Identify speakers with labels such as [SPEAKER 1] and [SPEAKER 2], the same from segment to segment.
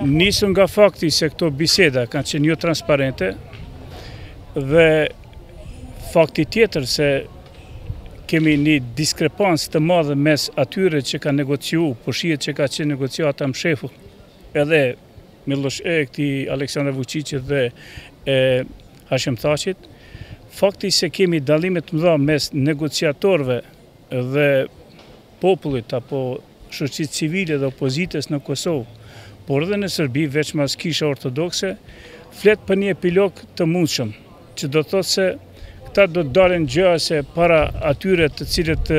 [SPEAKER 1] Nisur nga fakti se këto biseda kanë qenë jo transparente dhe fakti tjetër se kemi një diskrepancë të madhe mes atyre që kanë negociu, po shihet që ka qenë negociata mshefur edhe Millosh e, këtij Aleksandar Vuçiqit dhe e Hashim Thaçit, fakti se kemi dallime të mëdha mes negociatorëve dhe popullit apo shoqërisë civile dhe opozitës në Kosovë, por edhe në Serbi, veçmas Kisha Ortodokse, flet për një epilog të mundshëm. Që do të thotë se këta do të dalin gjëja se para atyre të cilët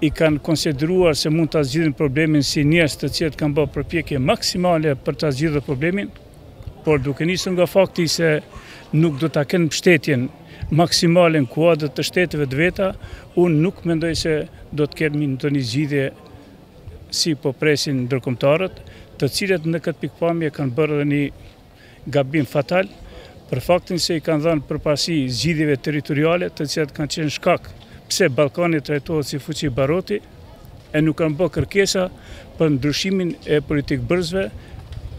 [SPEAKER 1] i kanë konsideruar se mund ta zgjidhin problemin si njerëz të cilët kanë bërë përpjekje maksimale për ta zgjidhë problemin, por duke nisur nga fakti se nuk do ta kenë mbështetjen maksimale në kuadër të shteteve të veta, unë nuk mendoj se do të kemi ndonjë zgjidhje si po presin ndërkombëtarët, të cilët në këtë pikëpamje kanë bërë dhe një gabim fatal për faktin se i kanë dhënë përparësi zgjidhjeve territoriale, të cilat kanë qenë shkak pse Ballkani trajtohet si fuçi baroti e nuk kanë bërë kërkesa për ndryshimin e politikëbërësve,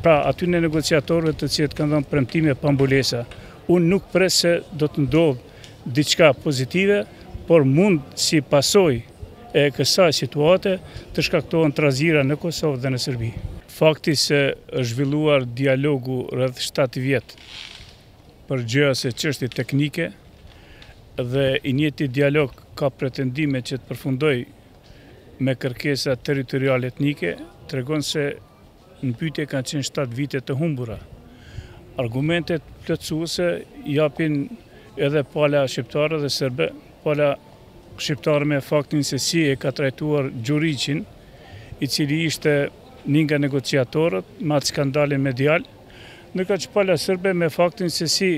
[SPEAKER 1] pra atyre negociatorëve të cilët kanë dhënë premtime pa mbulesa. Unë nuk pres se do të ndodhë diçka pozitive, por mund si pasojë e kësaj situate të shkaktohen trazira në Kosovë dhe në Serbi. Fakti se është zhvilluar dialogu rreth shtatë vjet për gjëja se çështje teknike dhe i njëjti dialog ka pretendime që të përfundojë me kërkesa territoriale etnike, tregon se Në pyetje kanë qenë shtatë vite të humbura. Argumentet plotësuese japin edhe pala shqiptare dhe serbe, pala shqiptare me faktin se si e ka trajtuar Gjuriçin, i cili ishte një nga negociatorët me atë skandalin medial, ndërkaq pala serbe me faktin se si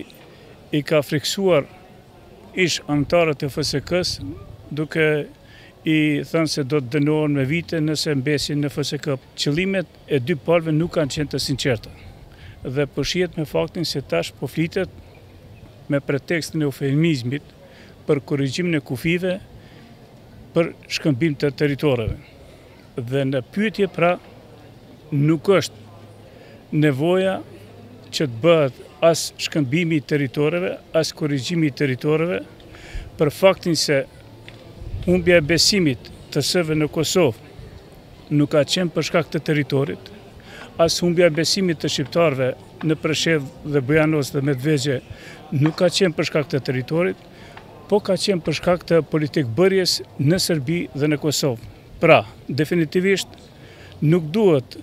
[SPEAKER 1] i ka frikësuar Ish-anëtarët e FSK-së duke i thënë se do të dënohen me vite nëse mbesin në FSK. Qëllimet e dy palëve nuk kanë qenë të sinqerta dhe po shihet me faktin se tash po flitet me pretekstin e eufemizmit për korrigjimin e kufijve për shkëmbim të territoreve. Dhe në pyetje pra nuk është nevoja që të bëhet as shkëmbimi i territoreve, as korrigjimi i territoreve, për faktin se humbja e besimit të serbëve në Kosovë nuk ka qenë për shkak të territorit, as humbja e besimit të shqiptarëve në Preshevë dhe Bujanoc dhe Medvegjë nuk ka qenë për shkak të territorit, Po ka qenë për shkak të politikëbërjes në Serbi dhe në Kosovë. Pra, definitivisht nuk duhet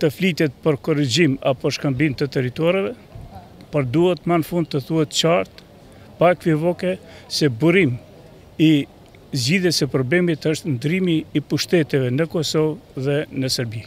[SPEAKER 1] të flitet për korrigjim apo shkëmbim të territoreve, por duhet më në fund të thuhet qartë, pa ekvivoke, se burim i zgjidhjes së problemit është ndërrimi i pushteteve në Kosovë dhe në Serbi.